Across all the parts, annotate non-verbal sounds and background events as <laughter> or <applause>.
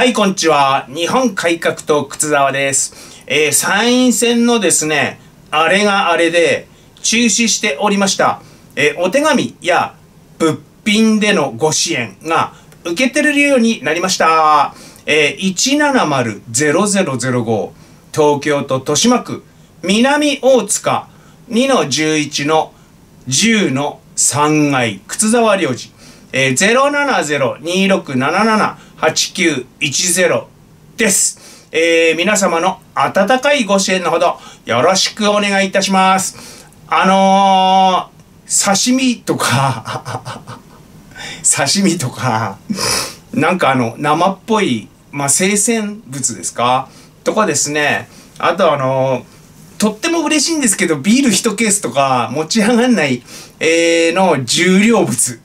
はい、こんにちは。日本改革党靴沢です。えー、参院選のですね、あれがあれで中止しておりました。えー、お手紙や物品でのご支援が受け取れるようになりました。えー、170-0005東京都豊島区南大塚2-11の10の3階靴沢領事、えー、8910です。えー、皆様の温かいご支援のほどよろしくお願いいたします。あのー、刺身とか <laughs> 刺身とかなんかあの生っぽい、まあ、生鮮物ですか？とかですねあとあのー、とっても嬉しいんですけどビール1ケースとか持ち上がんない、えー、の重量物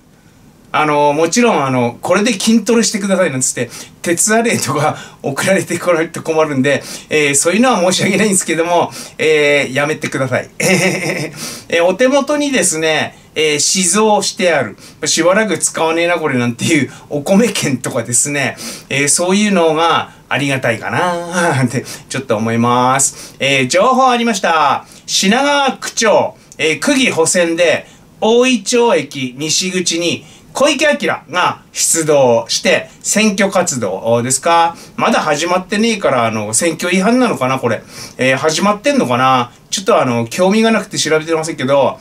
あの、もちろん、あの、これで筋トレしてくださいなんつって、鉄アレイとか送られてこられて困るんで、えー、そういうのは申し訳ないんですけども、えー、やめてください。<laughs> えー、お手元にですね、えー、試蔵してある。しばらく使わねえな、これなんていうお米券とかですね、えー、そういうのがありがたいかなってちょっと思います。えー、情報ありました。品川区長、えー、区議補選で大井町駅西口に小池晃が出動して選挙活動ですか？まだ始まってねえから、あの、選挙違反なのかなこれ。えー、始まってんのかな？ちょっとあの、興味がなくて調べてませんけど、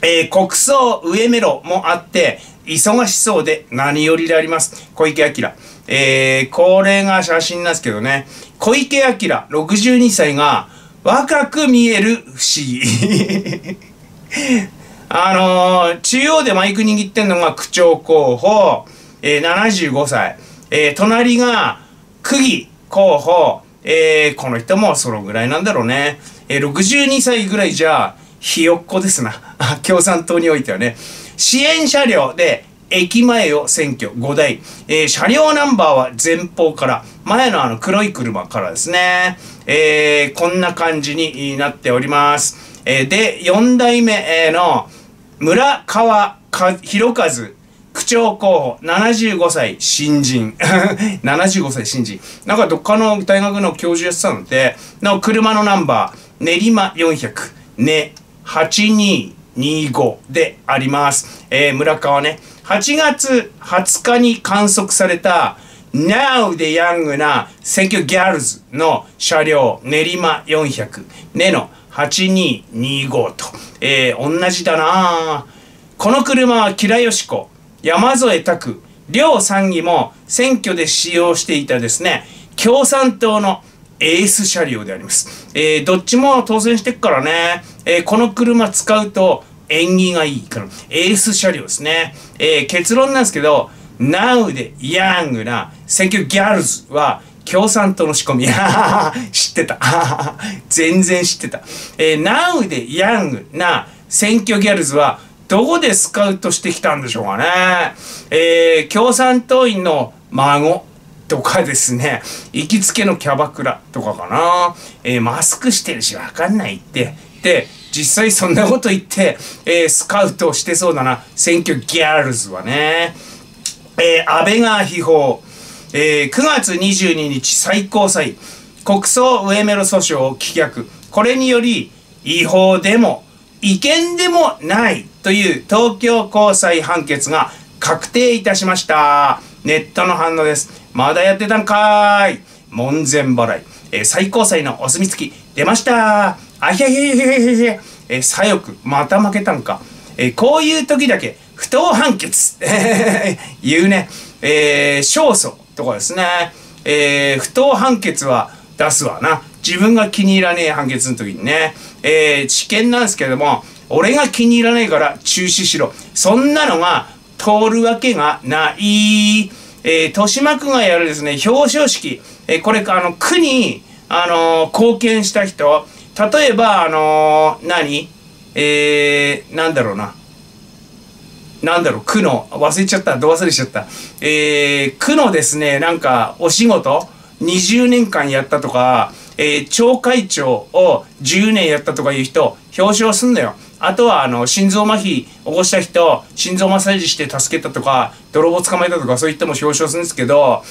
えー、国葬上メロもあって、忙しそうで何よりであります。小池晃。えー、これが写真なんですけどね。小池晃62歳が若く見える不思議。<laughs> あのー、中央でマイク握ってんのが区長候補、えー、75歳。えー、隣が区議候補、えー、この人もそのぐらいなんだろうね。えー、62歳ぐらいじゃ、ひよっこですな。<laughs> 共産党においてはね。支援車両で駅前を選挙5台、えー、車両ナンバーは前方から前のあの黒い車からですね、えー、こんな感じになっております、えー、で4代目の村川博和区長候補75歳新人。<laughs> 75歳新人。なんかどっかの大学の教授やってたのでなお車のナンバー練馬400ね8225であります、えー、村川ね。8月20日に観測された Now でヤングな選挙ギャルズの車両練馬400ねの8225と、えー、同じだな。この車は吉良よし子山添拓。両参議も選挙で使用していたですね。共産党のエース車両であります。えー、どっちも当選してっからね、えー、この車使うと縁起がいいから、エース車両ですね。えー、結論なんですけど、Now でヤングな選挙ギャルズは共産党の仕込み。<laughs> 知ってた。<laughs> 全然知ってた。えー、Now でヤングな選挙ギャルズはどこでスカウトしてきたんでしょうかね。えー、共産党員の孫とかですね、行きつけのキャバクラとかかな。えー、マスクしてるしわかんないって。で、実際そんなこと言って、えー、スカウトしてそうだな。選挙ギャルズはね。えー、安倍川秘宝。えー、9月22日最高裁。国葬上メロ訴訟を棄却。これにより、違法でも、違憲でもないという東京高裁判決が確定いたしました。ネットの反応です。まだやってたんかーい。門前払い。えー、最高裁のお墨付き出ましたあひゃひゃひゃひゃひゃえー、左翼、また負けたんか。えー、こういう時だけ、不当判決。<laughs> 言うね。えー、勝訴とかですね。えー、不当判決は出すわな。自分が気に入らねえ判決の時にね。えー、知見なんですけども、俺が気に入らないから中止しろ。そんなのが通るわけがない。えー、豊島区がやるですね、表彰式。えー、これ、あの、区に、あの、貢献した人。例えば、あの、何？えー、なんだろうな。なんだろう、区の、忘れちゃった、ど忘れしちゃった。えー、区のですね、なんか、お仕事、20年間やったとか、えー、町会長を10年やったとかいう人、表彰すんだよ。あとは、あの、心臓麻痺起こした人、心臓マッサージして助けたとか、泥棒捕まえたとか、そういったも表彰するんですけど、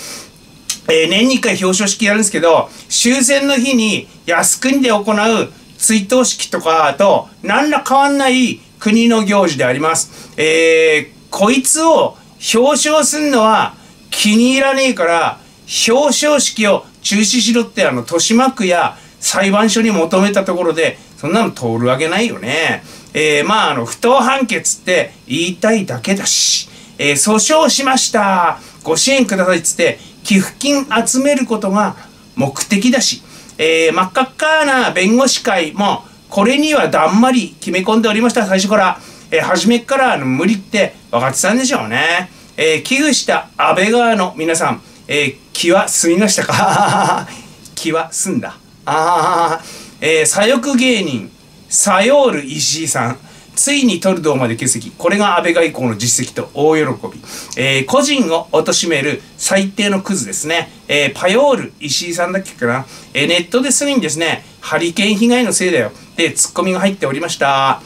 えー、年に1回表彰式やるんですけど、終戦の日に靖国で行う追悼式とかと何ら変わんない国の行事であります。えー、こいつを表彰すんのは気に入らねえから、表彰式を中止しろってあの、豊島区や裁判所に求めたところで、そんなの通るわけないよね。えー、まあ、あの、不当判決って言いたいだけだし、えー、訴訟しました。ご支援くださいっつって、寄付金集めることが目的だし、えー、真っ赤っかな弁護士会も、これにはだんまり決め込んでおりました、最初から。えー、初めからの無理って分かってたんでしょうね。えー、寄付した安倍川の皆さん、えー、気は済みましたか？<laughs> 気は済んだ。ああ、えー、左翼芸人、サヨール石井さん。ついにトルドーまで欠席。これが安倍外交の実績と大喜び。えー、個人を貶める最低のクズですね。えー、パヨール石井さんだっけかな。えー、ネットですぐにですね、ハリケーン被害のせいだよ。で、ツッコミが入っておりました。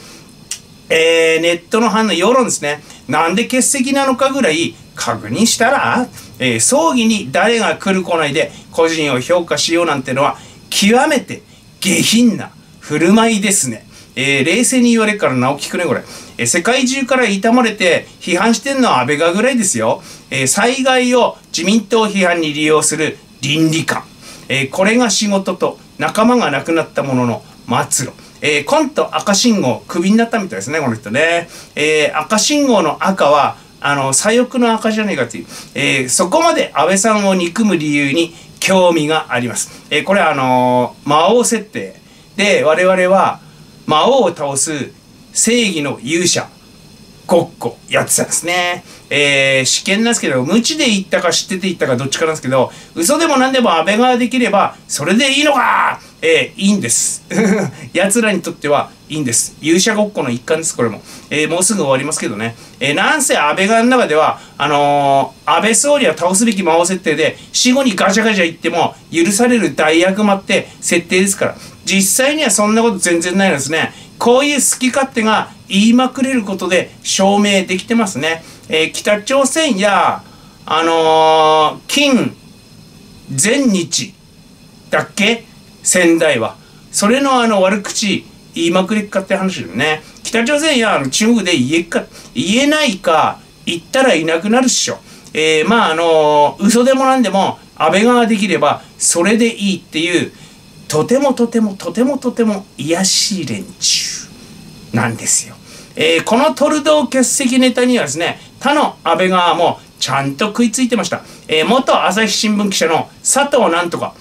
えー、ネットの反応、世論ですね。なんで欠席なのかぐらい確認したら、えー、葬儀に誰が来る来ないで個人を評価しようなんてのは極めて下品な振る舞いですね。えー、冷静に言われるから直聞くね、これ。えー、世界中から悼まれて批判してんのは安倍がぐらいですよ。えー、災害を自民党批判に利用する倫理観。えーこれが仕事と仲間が亡くなったものの末路。えー、コント赤信号、クビになったみたいですね、この人ね。えー、赤信号の赤は、あの、左翼の赤じゃねえかっていう、えー、そこまで安倍さんを憎む理由に興味があります。えー、これはあのー、魔王設定で、我々は魔王を倒す正義の勇者、ごっこやってたんですね。えー、試験なんですけど、無知で言ったか知ってて言ったかどっちかなんですけど、嘘でも何でも安倍側できれば、それでいいのかえー、いいんです。<laughs> 奴らにとってはいいんです。勇者ごっこの一環です、これも。えー、もうすぐ終わりますけどね。えー、なんせ安倍側の中では、あのー、安倍総理は倒すべき魔王設定で、死後にガチャガチャ言っても許される大悪魔って設定ですから、実際にはそんなこと全然ないのですね。こういう好き勝手が言いまくれることで証明できてますね。えー、北朝鮮や、あのー、金、全日だっけ？仙台は。それのあの悪口言いまくりっかって話だよね。北朝鮮やあの中国で言えか、言えないか、言ったらいなくなるっしょ。えー、まああのー、嘘でもなんでも安倍ができればそれでいいっていう、とてもとてもとてもとても癒やしい連中なんですよ。えー、このトルドー欠席ネタにはですね、他の安倍側もちゃんと食いついてました。えー、元朝日新聞記者の佐藤なんとか。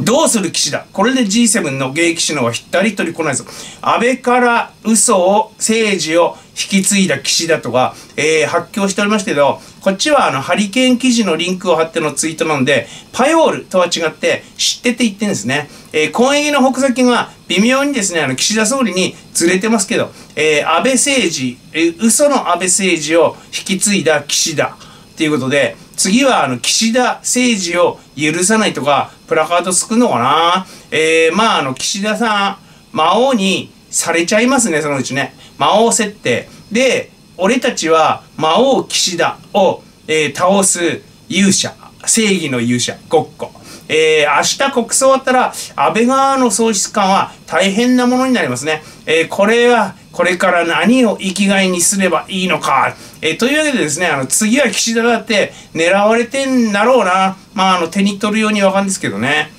どうする岸田これで G7 の現役首脳はひったりとり来ないぞ。安倍から嘘を、政治を引き継いだ岸田とか、えー、発狂しておりましたけど、こっちはあの、ハリケーン記事のリンクを貼ってのツイートなんで、パヨールとは違って知ってて言ってんですね。えー、公益の矛先が微妙にですね、あの、岸田総理にずれてますけど、えー、安倍政治、えー、嘘の安倍政治を引き継いだ岸田っていうことで、次はあの、岸田政治を許さないとか、プラカード作るのかなえー、まああの、岸田さん、魔王にされちゃいますね、そのうちね。魔王設定。で、俺たちは魔王岸田を、えー、倒す勇者、正義の勇者、ごっこ。えー、明日国葬終わったら、安倍側の喪失感は大変なものになりますね。えー、これは、これから何を生きがいにすればいいのか。えー、というわけでですね、あの、次は岸田だって狙われてんだろうな。まあ、あの、手に取るようにわかるんですけどね。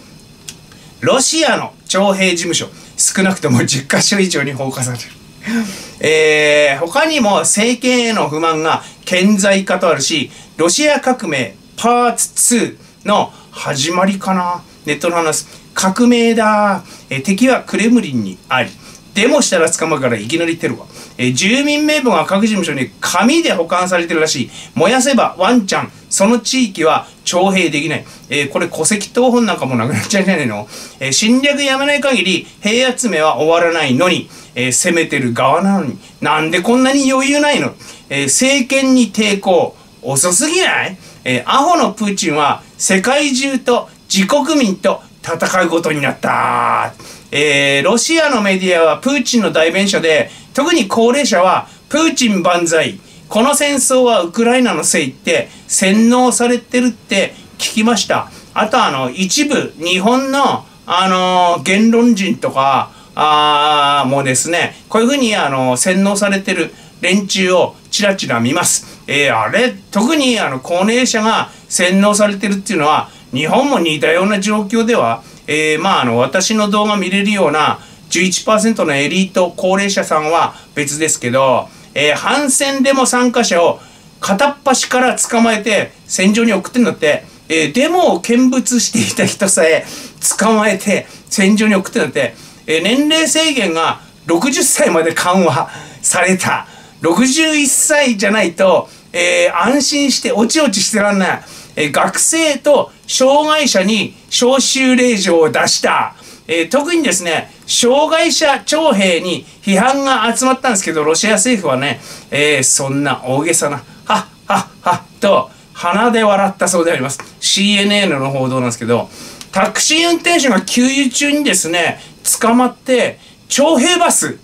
ロシアの徴兵事務所、少なくとも10カ所以上に放火される。<laughs> えー、他にも政権への不満が顕在化とあるし、ロシア革命パーツ2の始まりかな。ネットの話。革命だ、えー、敵はクレムリンにあり。デモしたら捕まるからいきなりテロが、えー、住民名簿が各事務所に紙で保管されてるらしい。燃やせばワンちゃん。その地域は徴兵できない、えー、これ戸籍謄本なんかもなくなっちゃうんじゃないの、えー、侵略やめない限り平野詰めは終わらないのに、えー、攻めてる側なのになんでこんなに余裕ないの、えー、政権に抵抗遅すぎない？えー、アホのプーチンは世界中と自国民と戦うことになった。えー、ロシアのメディアはプーチンの代弁者で、特に高齢者はプーチン万歳。この戦争はウクライナのせいって洗脳されてるって聞きました。あとあの一部日本のあの言論人とかあもうですねこういうふうにあの洗脳されてる連中をちらちら見ます。えー、あれ特にあの高齢者が洗脳されてるっていうのは日本も似たような状況では、えー、まああの私の動画見れるような11%のエリート高齢者さんは別ですけど、えー、反戦デモ参加者を片っ端から捕まえて戦場に送ってんだって、えー、デモを見物していた人さえ捕まえて戦場に送ってんだって、え、年齢制限が60歳まで緩和された。61歳じゃないと、えー、安心しておちおちしてらんない。えー、学生と障害者に招集令状を出した。えー、特にですね、障害者徴兵に批判が集まったんですけど、ロシア政府はね、え、そんな大げさな、はっはっはっと鼻で笑ったそうであります。CNN の報道なんですけど、タクシー運転手が給油中にですね、捕まって、徴兵バス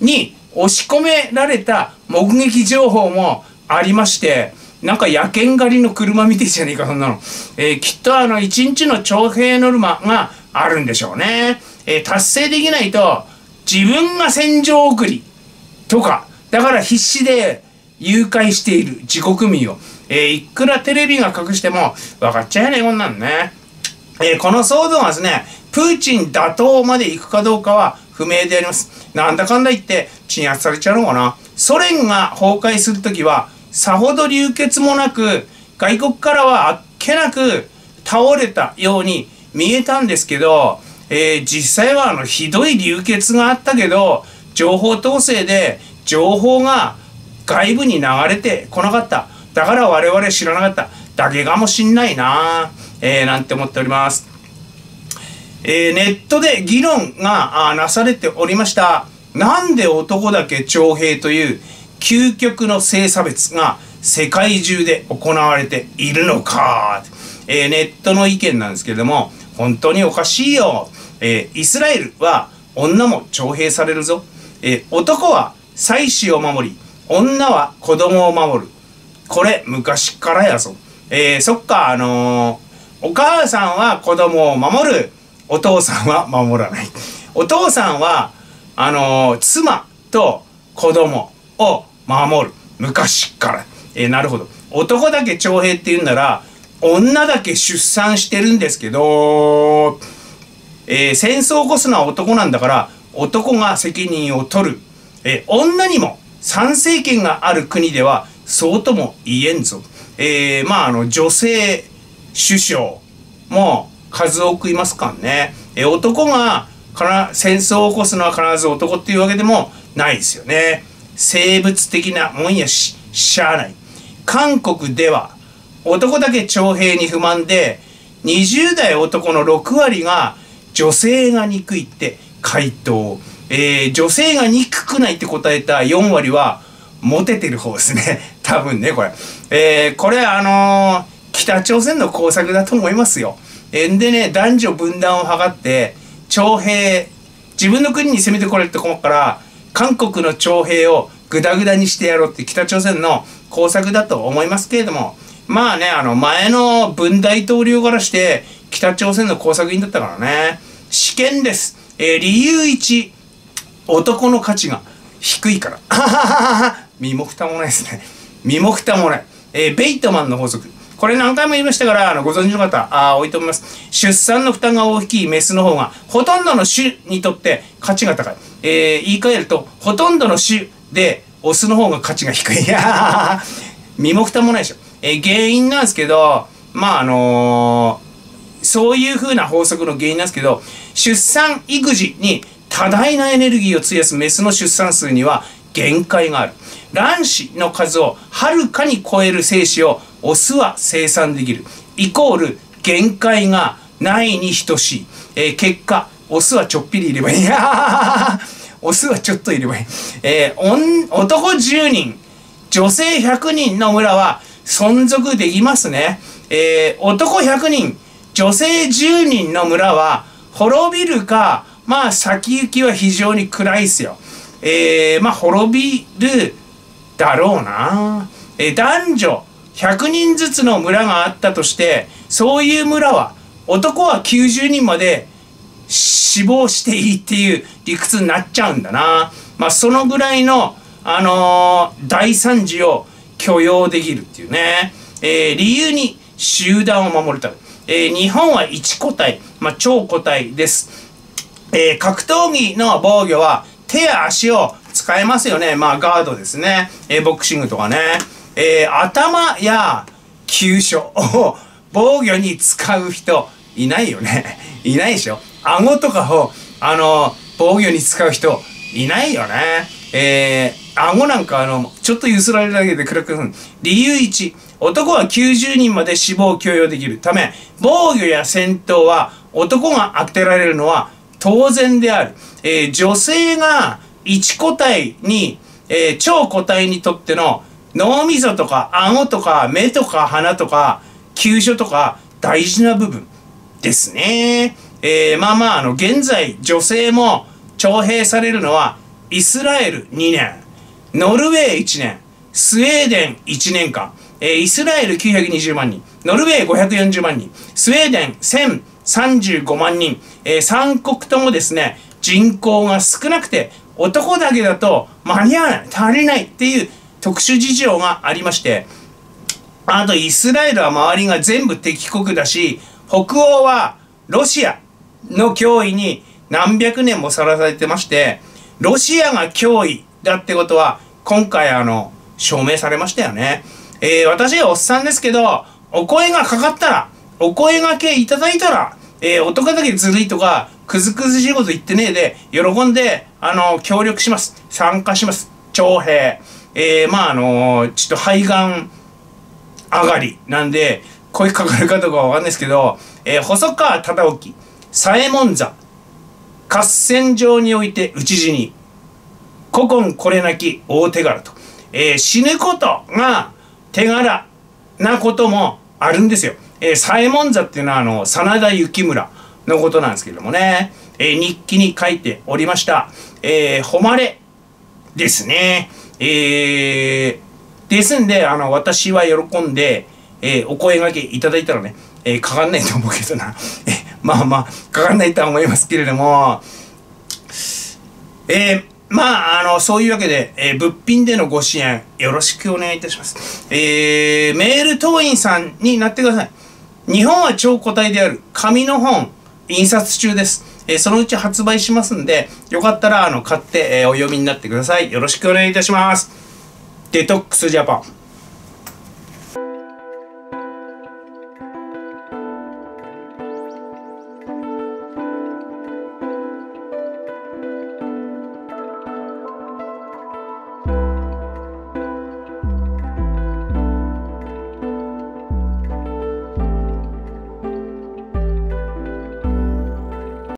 に押し込められた目撃情報もありまして、なんか野犬狩りの車見てじゃねえか、そんなの。えー、きっとあの、一日の徴兵ノルマがあるんでしょうね。えー、達成できないと、自分が戦場送りとか、だから必死で誘拐している自国民を、えー、いくらテレビが隠しても分かっちゃうね、こんなんね。えー、この騒動はですね、プーチン打倒まで行くかどうかは不明であります。なんだかんだ言って鎮圧されちゃうのかな。ソ連が崩壊するときは、さほど流血もなく、外国からはあっけなく倒れたように見えたんですけど、えー、実際はあのひどい流血があったけど、情報統制で情報が外部に流れてこなかった。だから我々知らなかった。だけかもしんないなえー、なんて思っております。えー、ネットで議論がなされておりました。なんで男だけ徴兵という究極の性差別が世界中で行われているのか、えー、ネットの意見なんですけれども、本当におかしいよ。えー、イスラエルは女も徴兵されるぞ。えー、男は妻子を守り、女は子供を守る。これ昔からやぞ。えー、そっか、あのー、お母さんは子供を守る。お父さんは守らない。お父さんは、あのー、妻と子供を守る。昔から。えー、なるほど。男だけ徴兵って言うんなら、女だけ出産してるんですけど、えー、戦争を起こすのは男なんだから、男が責任を取る。え、女にも参政権がある国では、そうとも言えんぞ。え、まあ、あの、女性首相も数多くいますからね。え、男がから戦争を起こすのは必ず男っていうわけでもないですよね。生物的なもんやし、しゃあない。韓国では、男だけ徴兵に不満で、20代男の6割が女性が憎いって回答。えー、女性が憎くないって答えた4割は、モテてる方ですね。多分ね、これ。えー、これあのー、北朝鮮の工作だと思いますよ。えー、でね、男女分断を図って、徴兵、自分の国に攻めてこれって困るから、韓国の徴兵をグダグダにしてやろうって北朝鮮の工作だと思いますけれども、まあね、あの、前の文大統領からして、北朝鮮の工作員だったからね。試験です。えー、理由1、男の価値が低いから。<laughs> 身も蓋もないですね。身も蓋もない。えー、ベイトマンの法則。これ何回も言いましたから、あの、ご存知の方、あ多いと思います。出産の負担が大きいメスの方が、ほとんどの種にとって価値が高い。えー、言い換えると、ほとんどの種で、オスの方が価値が低い。い <laughs> や身も蓋もないでしょ。えー、原因なんですけど、まああのー、そういうふうな法則の原因なんですけど、出産育児に多大なエネルギーを費やすメスの出産数には限界がある。卵子の数をはるかに超える精子をオスは生産できる。イコール限界がないに等しい。えー、結果、オスはちょっぴりいればいい。<laughs> オスはちょっといればいい。えー、男10人、女性100人の村は存続できますね。えー、男100人、女性10人の村は滅びるか、まあ先行きは非常に暗いっすよ。えー、まあ滅びるだろうな。えー、男女100人ずつの村があったとして、そういう村は男は90人まで死亡していいっていう理屈になっちゃうんだな。まあ、そのぐらいの、あのー、大惨事を許容できるっていうね。えー、理由に集団を守るため。えー、日本は一個体、まあ、超個体です。えー、格闘技の防御は手や足を使えますよね。まあ、ガードですね。え、ボクシングとかね。えー、頭や急所を <laughs> 防御に使う人いないよね。<laughs> いないでしょ。顎とかを、あの、防御に使う人いないよね。えー、顎なんかあの、ちょっと揺すられるだけで暗くなる。理由1、男は90人まで死亡を許容できるため、防御や戦闘は男が当てられるのは当然である。えー、女性が1個体に、えー、超個体にとっての脳みそとか顎とか目とか鼻とか急所とか大事な部分ですね。えー、まあまあ、あの、現在女性も徴兵されるのはイスラエル2年、ノルウェー1年、スウェーデン1年間、えー、イスラエル920万人、ノルウェー540万人、スウェーデン1035万人、えー、3国ともですね、人口が少なくて、男だけだと間に合わない、足りないっていう特殊事情がありまして、あとイスラエルは周りが全部敵国だし、北欧はロシアの脅威に何百年もさらされてまして、ロシアが脅威だってことは、今回あの、証明されましたよね。えー、私はおっさんですけど、お声がかかったら、お声がけいただいたら、えー、男だけずるいとか、くずくずしいこと言ってねえで、喜んで、あの、協力します。参加します。徴兵。えー、まああのちょっと肺がん上がりなんで、声かかるかどうかわかんないですけど、えー、細川忠興、左衛門座、合戦場において討ち死に古今これなき大手柄と、えー、死ぬことが手柄なこともあるんですよ。えー、左衛門座っていうのはあの真田幸村のことなんですけどもね、えー、日記に書いておりました、えー、誉れですね。えー、ですんで、あの、私は喜んで、えー、お声がけいただいたらね、えー、かかんないと思うけどな。<laughs> えまあまあ、かかんないとは思いますけれども、えー、まあ、あの、そういうわけで、えー、物品でのご支援、よろしくお願いいたします。えー、メール党員さんになってください。日本は超個体である紙の本、印刷中です。えー、そのうち発売しますんで、よかったら、あの、買って、えー、お読みになってください。よろしくお願いいたします。デトックスジャパン。